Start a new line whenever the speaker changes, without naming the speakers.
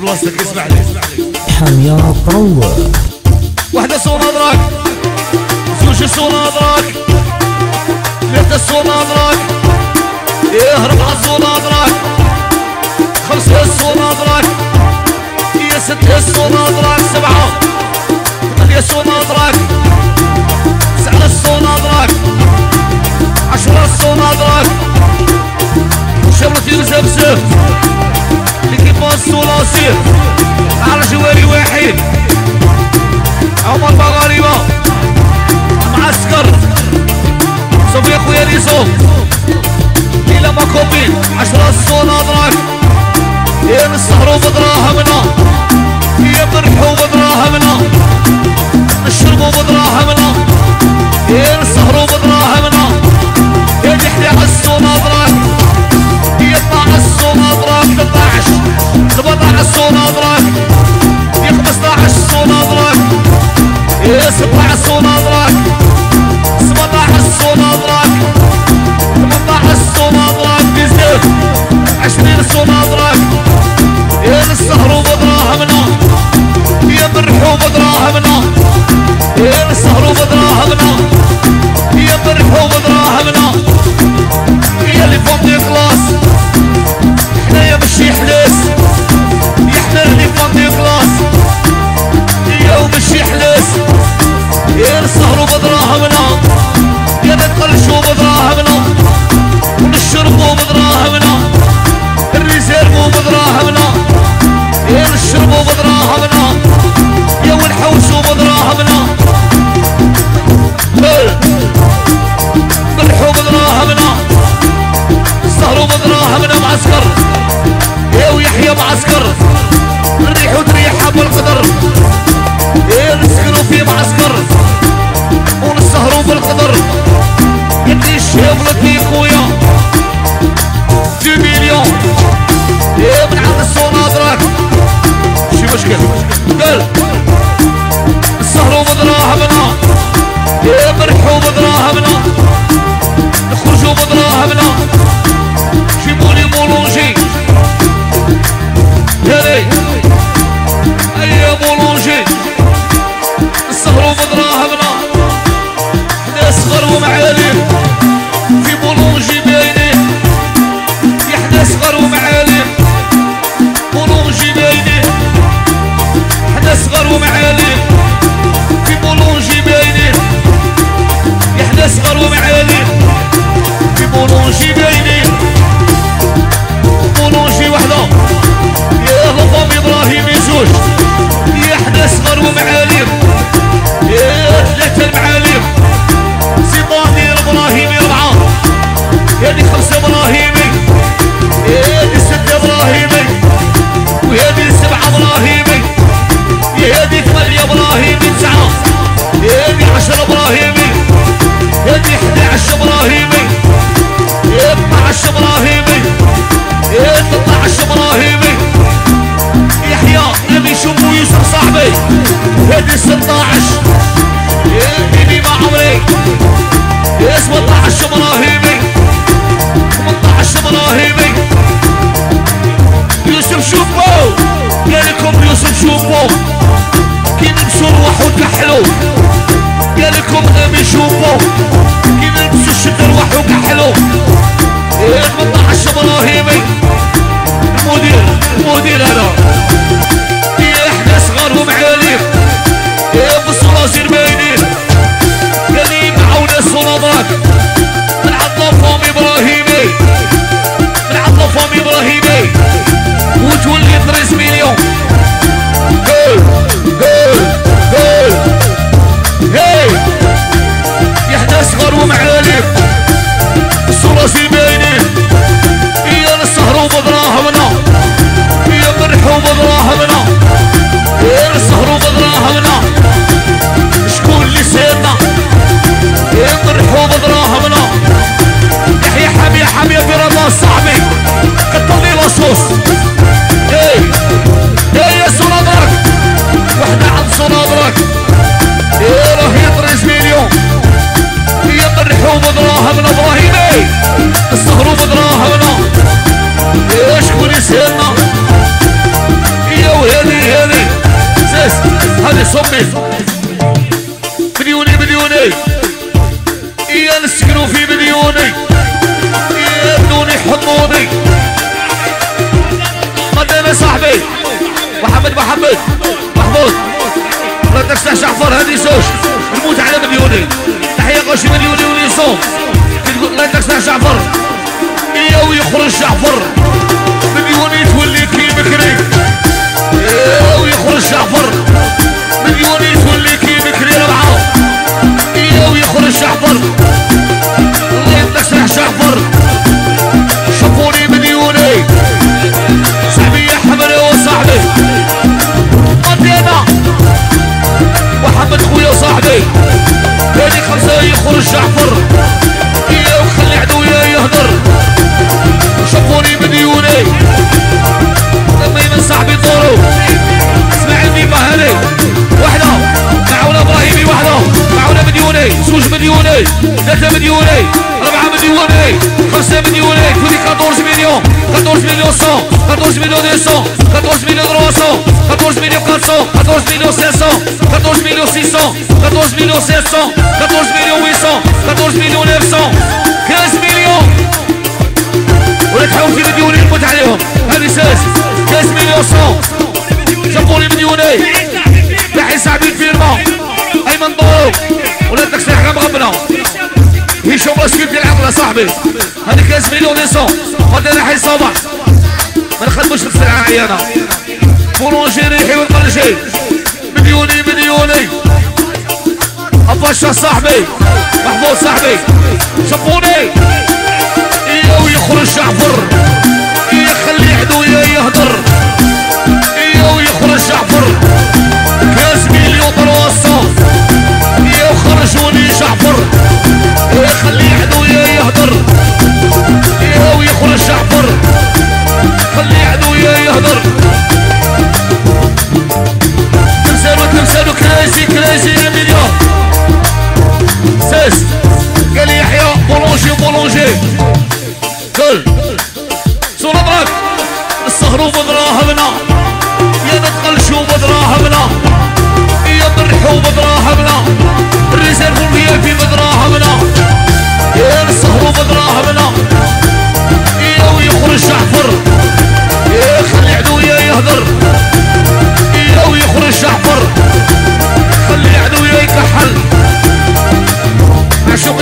بلاصتك اسمع لي.
حمية طوة
وحدة صورة أدراك. زوج صورة أدراك. ثلاثة صورة أدراك. إيه ربعة صورة أدراك. خمسة صورة أدراك. إيه ستة صورة أدراك. سبعة. ثمانية صورة أدراك. الصلاصير على جواري واحد. عمر بغريبة معسكر. صوفي اخويا ريزو كيلا مكوبين عشرة الصون اضراك يا من السهر الصوب دراهمنا بالحوب دراهمنا معسكر يا ويحيى معسكر she como مليوني مليوني يا نسكنوا في مليوني يا بدوني حمودي قدنا صاحبي محمد محمد محمود لا تكسح جعفر هذه زوج نموت على مليوني تحية قوشي مليوني وليصوم لا تكسح جعفر يا ويخرج جعفر مليوني تولي ثلاثة مليوني أربعة مليوني خمسة مليوني تولي 14 مليون 14 مليون 100 14 مليون 200 14 مليون 300 14 مليون 400 14 مليون 500 14 مليون 600 14 مليون 700 14 مليون 800 14 مليون 900 15 مليون. ولا تحاول في مليوني نموت عليهم. هذه ساس 15 مليون 100 جابوا لي مليوني. تحي صاحبي رشيد يلعب يا صاحبي. هذه 15 مليون 900 غدا نحي صباح. ما نخدموش السلعه عيانه بولونجي ريحي والقرشي مليوني مليوني. اباشا صاحبي. محمود صاحبي. شافوني ايا ويخرج جعفر ايا خلي عدويا يهدر. سيس قال يحيى بولونجي بولونجي. كل صورة معك الصهر بدراهمنا